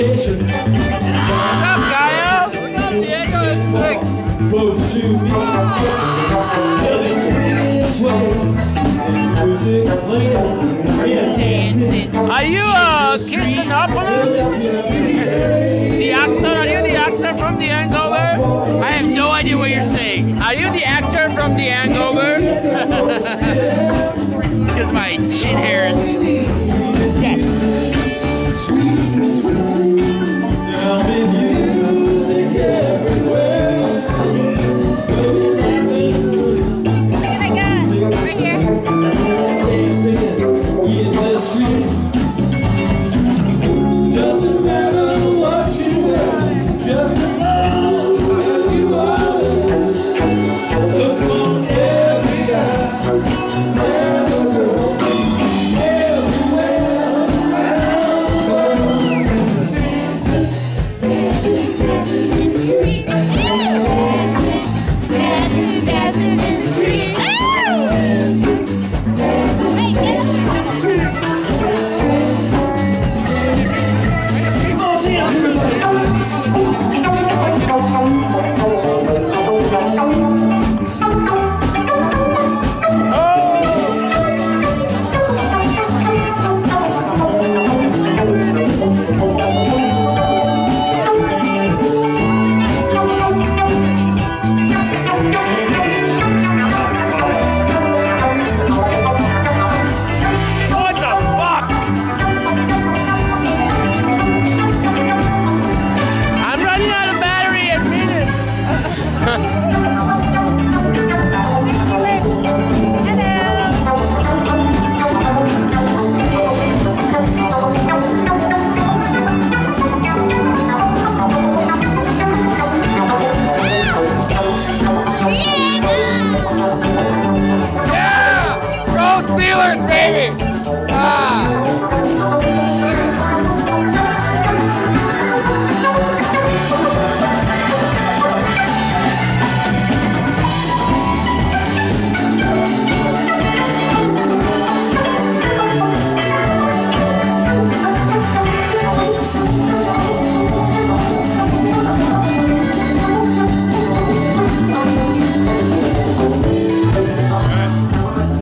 invitation. What's up, Gaia? Up, Diego? It's to me. Love is way. Music playing. Are dancing. Are you uh, the actor? Are you the actor from The Hangover? I have no idea what you're saying. Are you the actor from The Hangover? because my chin hairs. Steelers, baby! Ah.